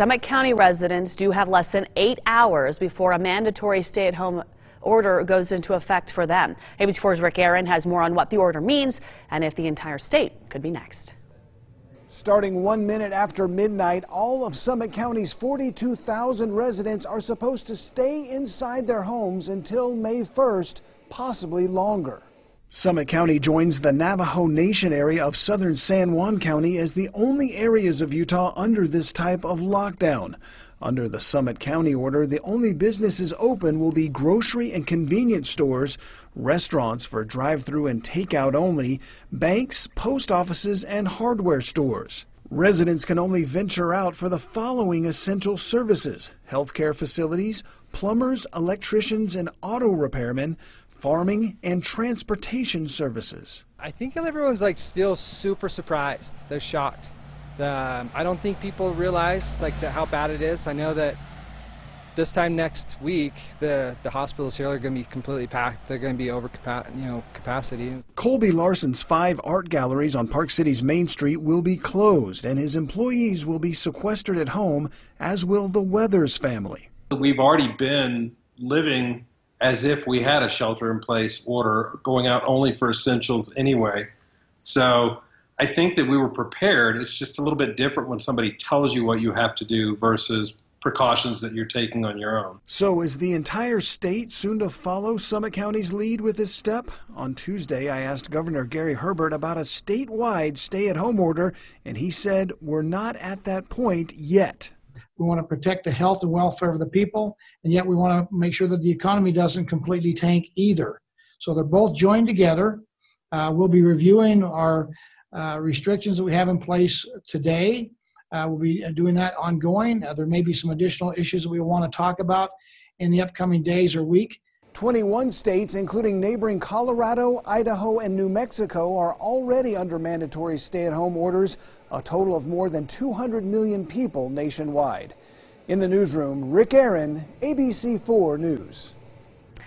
Summit County residents do have less than eight hours before a mandatory stay-at-home order goes into effect for them. ABC4's Rick Aaron has more on what the order means and if the entire state could be next. Starting one minute after midnight, all of Summit County's 42,000 residents are supposed to stay inside their homes until May 1st, possibly longer. Summit County joins the Navajo Nation area of southern San Juan County as the only areas of Utah under this type of lockdown. Under the Summit County order, the only businesses open will be grocery and convenience stores, restaurants for drive through and takeout only, banks, post offices, and hardware stores. Residents can only venture out for the following essential services healthcare facilities, plumbers, electricians, and auto repairmen, farming, and transportation services. I think everyone's like still super surprised. They're shocked. Um, I don't think people realize like the, how bad it is. I know that this time next week, the, the hospitals here are going to be completely packed. They're going to be over capa- you know capacity. Colby Larsen's five art galleries on Park City's Main Street will be closed, and his employees will be sequestered at home, as will the Weathers family. We've already been living as if we had a shelter in place order going out only for essentials anyway. So I think that we were prepared. It's just a little bit different when somebody tells you what you have to do versus precautions that you're taking on your own. So, is the entire state soon to follow Summit County's lead with this step? On Tuesday, I asked Governor Gary Herbert about a statewide stay at home order, and he said, We're not at that point yet. We want to protect the health and welfare of the people, and yet we want to make sure that the economy doesn't completely tank either. So they're both joined together. Uh, we'll be reviewing our uh, restrictions that we have in place today. Uh, we'll be doing that ongoing. Uh, there may be some additional issues that we want to talk about in the upcoming days or week. 21 states, including neighboring Colorado, Idaho, and New Mexico, are already under mandatory stay at home orders, a total of more than 200 million people nationwide. In the newsroom, Rick Aaron, ABC4 News.